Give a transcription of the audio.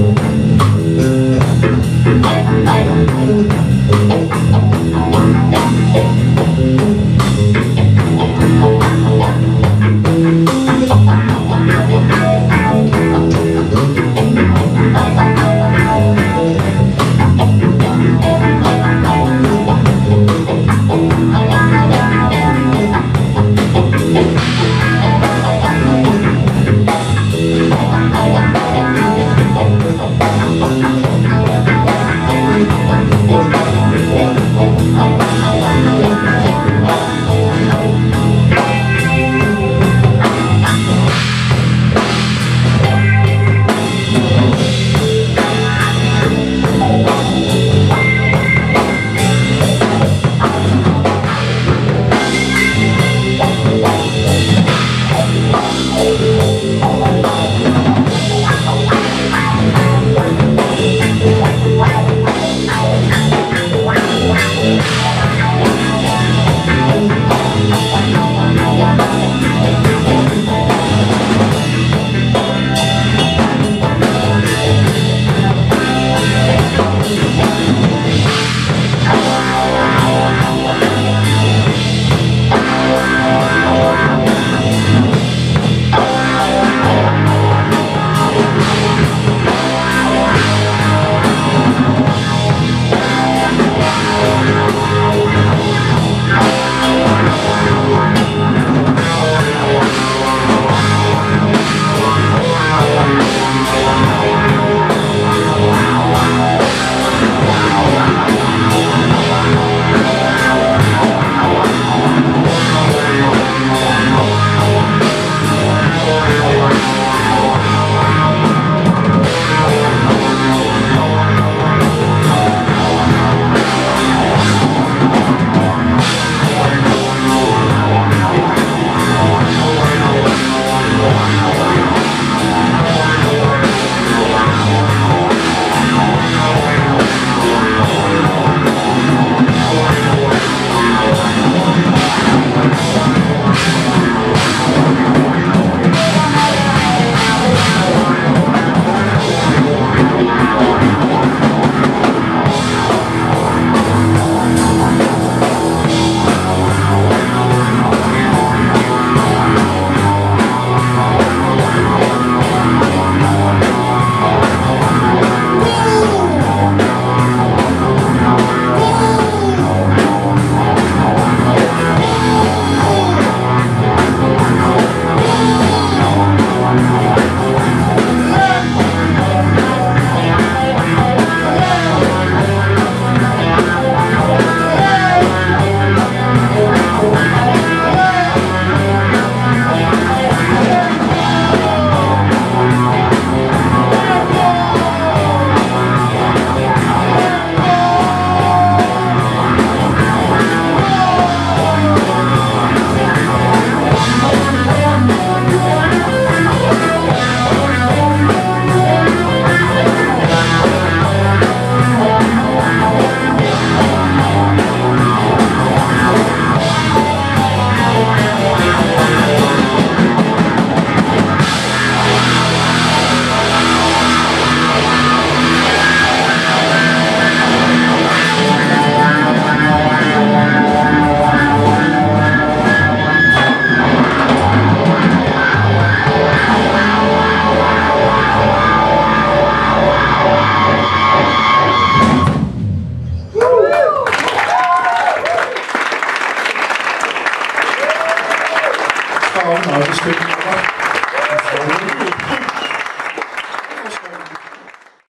I Thank